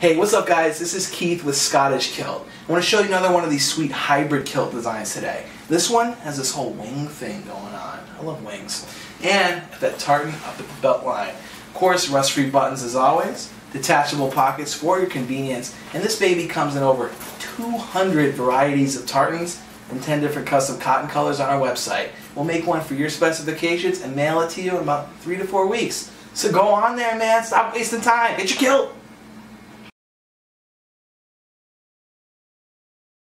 Hey, what's up guys? This is Keith with Scottish Kilt. I want to show you another one of these sweet hybrid kilt designs today. This one has this whole wing thing going on. I love wings. And that tartan up at the belt line. Of course, rust-free buttons as always, detachable pockets for your convenience, and this baby comes in over 200 varieties of tartans and 10 different custom cotton colors on our website. We'll make one for your specifications and mail it to you in about three to four weeks. So go on there, man. Stop wasting time. Get your kilt.